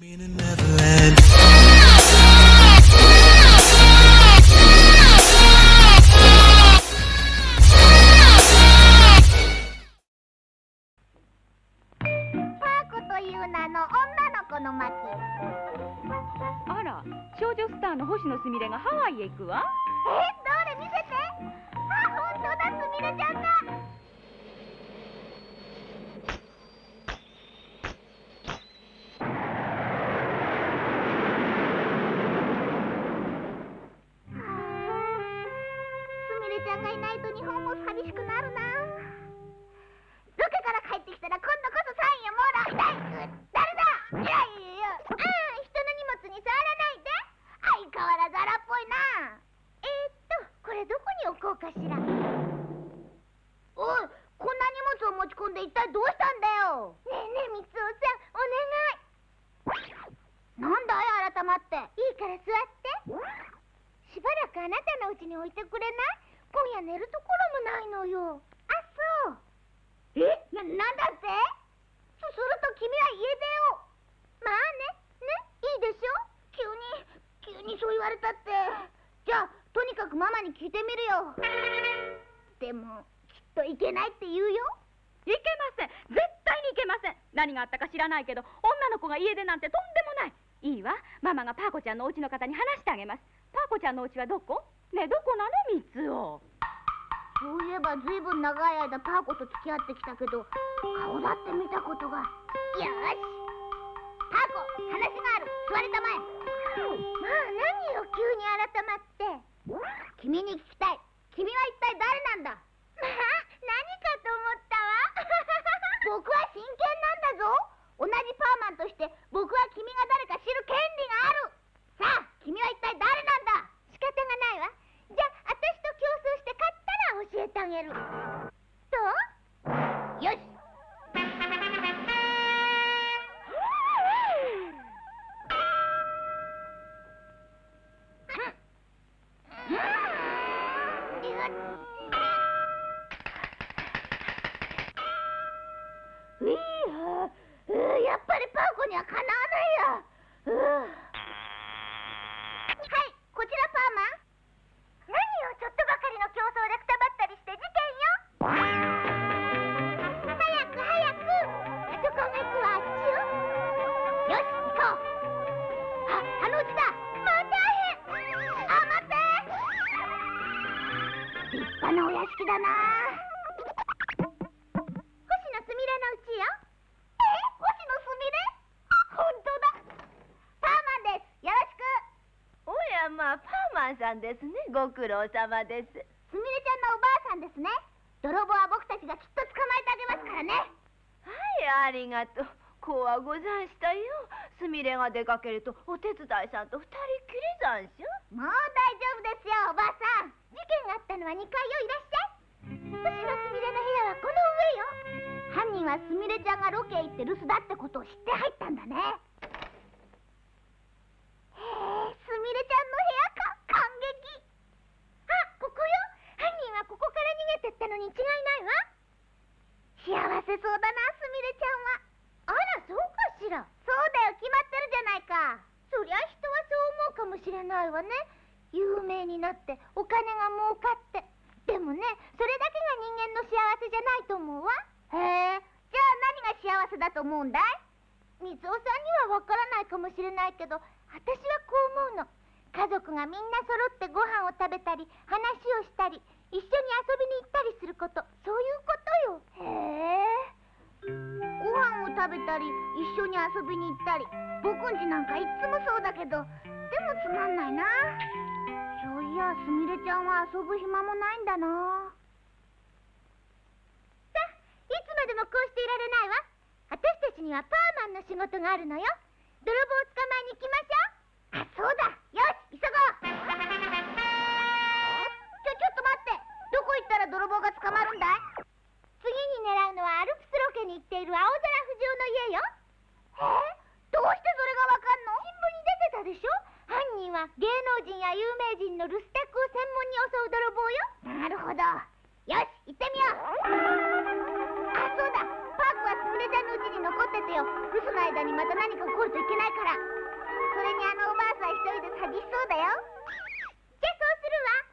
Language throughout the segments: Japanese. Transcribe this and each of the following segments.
Meaning 寝るところもないのよ。あそう。え？な、なんだって？すすると君は家出をまあね。ね？いいでしょ？急に急にそう言われたって。じゃあとにかくママに聞いてみるよ。でもきっといけないって言うよ。いけません。絶対にいけません。何があったか知らないけど女の子が家出なんてとんでもない。いいわ。ママがパーコちゃんのお家の方に話してあげます。パーコちゃんのお家はどこ？ねえどこなのみつおそういえばずいぶん長い間パーコと付き合ってきたけど顔だって見たことが。よーし。パーコ話がある。座りたまえ。まあ何よ急に改まって。君に聞きたいまあパーマンさんですね。ご苦労様です。すみれちゃんのおばあさんですね。泥棒は僕たちがきっと捕まえてあげますからね。はいありがとう。こうはござんしたよ。すみれが出かけるとお手伝いさんと二人きりざんしょ。もう大丈夫ですよおばあさん。事件があったのは2階よいらっしゃい。星野すみれの部屋はこの上よ。犯人はすみれちゃんがロケへ行って留守だってことを知って入ったんだねへえすみれちゃんの部屋か感激あここよ犯人はここから逃げてったのに違いないわ幸せそうだなすみれちゃんはあらそうかしらそうだよ決まってるじゃないか。そりゃ人はそう思うかもしれないわね。有名になってお金が儲かって。でもねそれだけが人間の幸せじゃないと思うわ。へえ。じゃあ何が幸せだと思うんだい？水尾さんにはわからないかもしれないけど私はこう思うの。家族がみんな揃ってご飯を食べたり話をしたり遊びに行ったり僕んちなんかいっつもそうだけどでもつまんないな。そういやすみれちゃんは遊ぶ暇もないんだな。さいつまでもこうしていられないわ。私たちにはパーマンの仕事があるのよ。泥棒を捕まえに行きましょう。あそうだ。よし急ごう。ちょちょっと待って。どこ行ったら泥棒が捕まるんだい？次に狙うのはアルプスロケに行っている青空不二夫の家よ。えどうしてそれがわかんの？新聞に出てたでしょ？犯人は芸能人や有名人の留守宅を専門に襲う泥棒よ。なるほど。よし行ってみよう。あそうだ。パークはすみれちゃんのうちに残っててよ。留守の間にまた何か起こるといけないから。それにあのおばあさん一人で寂しそうだよ。じゃあそうするわ。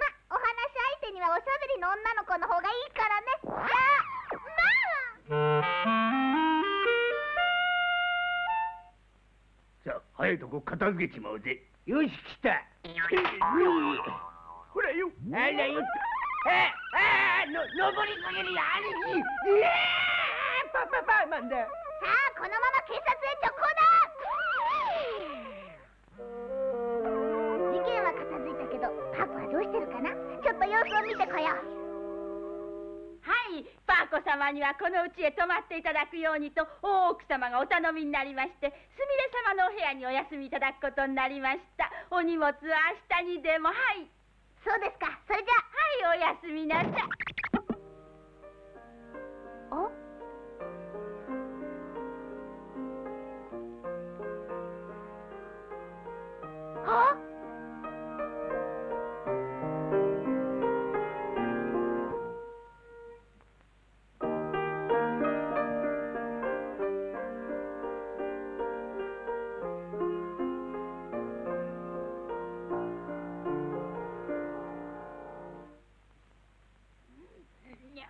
まお話し相手にはおしゃべりの女の子の方がいいからね。じゃあまあ早いとこ片付けちまおうぜ。よし来た。ほらよ。あらよ。ああの登りすぎるよ兄貴うわーパパパーマンだ。さあこのまま警察へ直行だ。事件は片付いたけどパーコはどうしてるかな？ちょっと様子を見てこようはいパーコ様にはこの家へ泊まっていただくようにと大奥様がお頼みになりましてすみれ様のお部屋にお休みいただくことになりました。お荷物は明日にでもはい。そうですか。それじゃ。はいおやすみなさい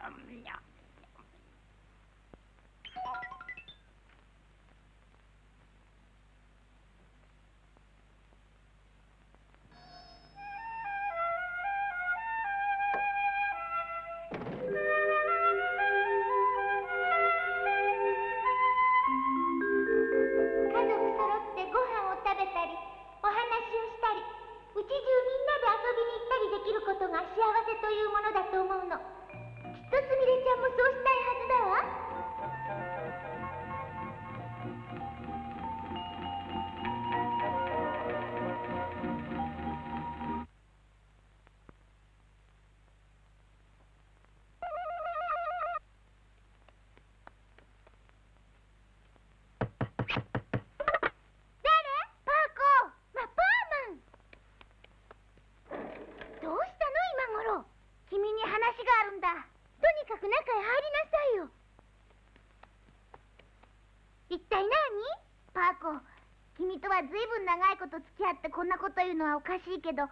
家族君とはずいぶん長いこと付き合ってこんなこと言うのはおかしいけど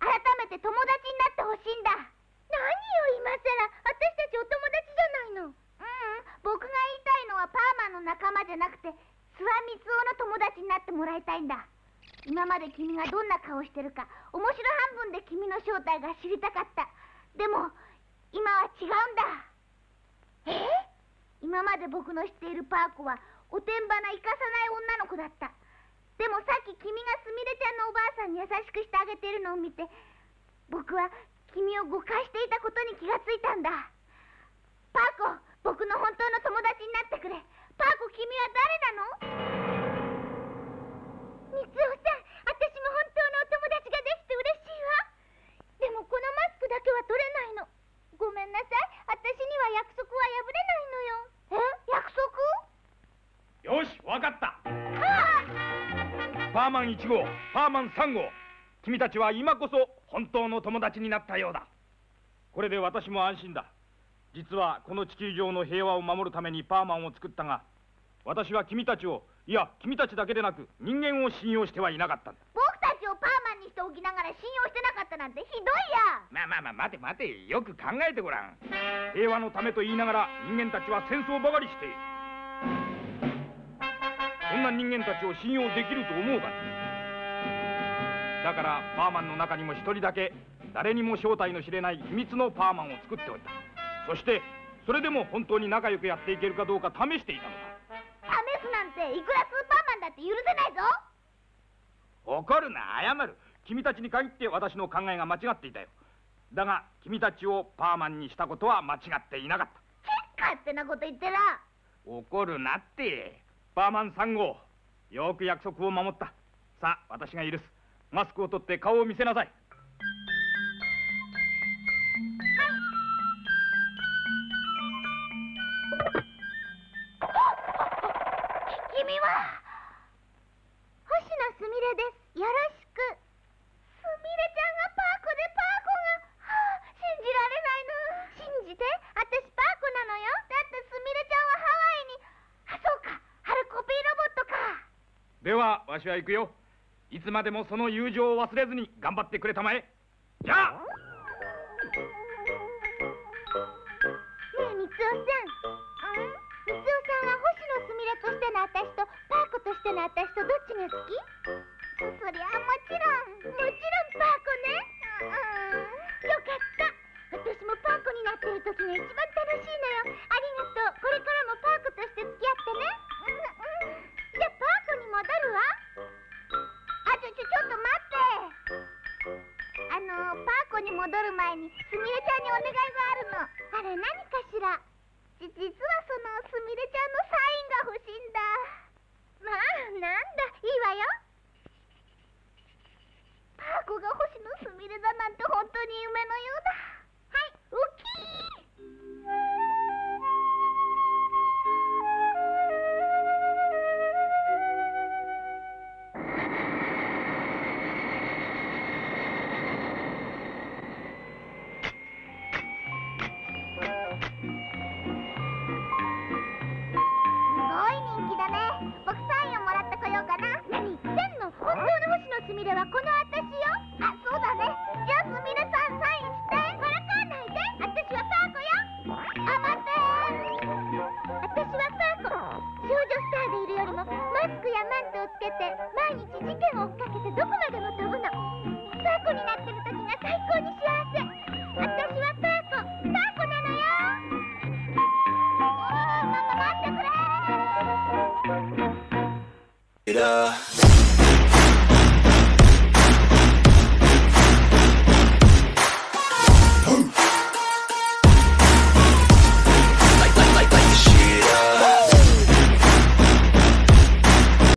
改めて友達になってほしいんだ。何よ今さら私たちお友達じゃないの。ううん。僕が言いたいのはパーマンの仲間じゃなくて諏訪光雄の友達になってもらいたいんだ。今まで君がどんな顔してるか面白半分で君の正体が知りたかった。でも今は違うんだ。え？今まで僕の知っているパーコはおてんばな生かさない女の子だったでもさっき君がすみれちゃんのおばあさんに優しくしてあげてるのを見て僕は君を誤解していたことに気がついたんだ。パーコ僕の本当の友達になってくれ。パーコ君は誰なの？パーマン1号パーマン3号君たちは今こそ本当の友達になったようだ。これで私も安心だ。実はこの地球上の平和を守るためにパーマンを作ったが私は君たちをいや君たちだけでなく人間を信用してはいなかったんだ。僕たちをパーマンにしておきながら信用してなかったなんてひどいや。まあまあまあ待て待てよく考えてごらん。平和のためと言いながら人間たちは戦争ばかりしてそんな人間たちを信用できると思うかだからパーマンの中にも一人だけ誰にも正体の知れない秘密のパーマンを作っておいた。そしてそれでも本当に仲良くやっていけるかどうか試していたのだ。試すなんていくらスーパーマンだって許せないぞ。怒るな謝る。君たちに限って私の考えが間違っていたよ。だが君たちをパーマンにしたことは間違っていなかった。勝手なこと言ってな怒るなってパーマン3号よく約束を守った。さあ私が許す。マスクを取って顔を見せなさい。君は星野すみれです。よろしく。すみれちゃんがパーコでパーコが、はあ、信じられないな。信じて。私パーコなのよ。だってすみれちゃんはハワイにあそうか春コピーロボットではわしは行くよ。いつまでもその友情を忘れずに頑張ってくれたまえ。じゃあ。ねえみつおさん。みつおさんは星野すみれとしての私とパーコとしての私とどっちが好き？そりゃあもちろん。もちろんパーコね。うんよかった。私もパーコになってる時が一番戻る前にすみれちゃんにお願いがあるの。あれ何かしら。じ実はそのすみれちゃんのサインが欲しいんだ。まあなんだ。いいわよ。パーコが星のすみれだなんて本当に夢のようはこの私よ。あそうだね。じゃあすみれさんサインしてからかわないで。私はパーコよ。あ待って。私はパーコ。少女スターでいるよりもマスクやマントをつけて毎日事件を追っかけてどこまでも飛ぶの。パーコになってる時が最高に幸せ。私はパーコ。パーコなのよ。おーママ待ってくれ It, uh,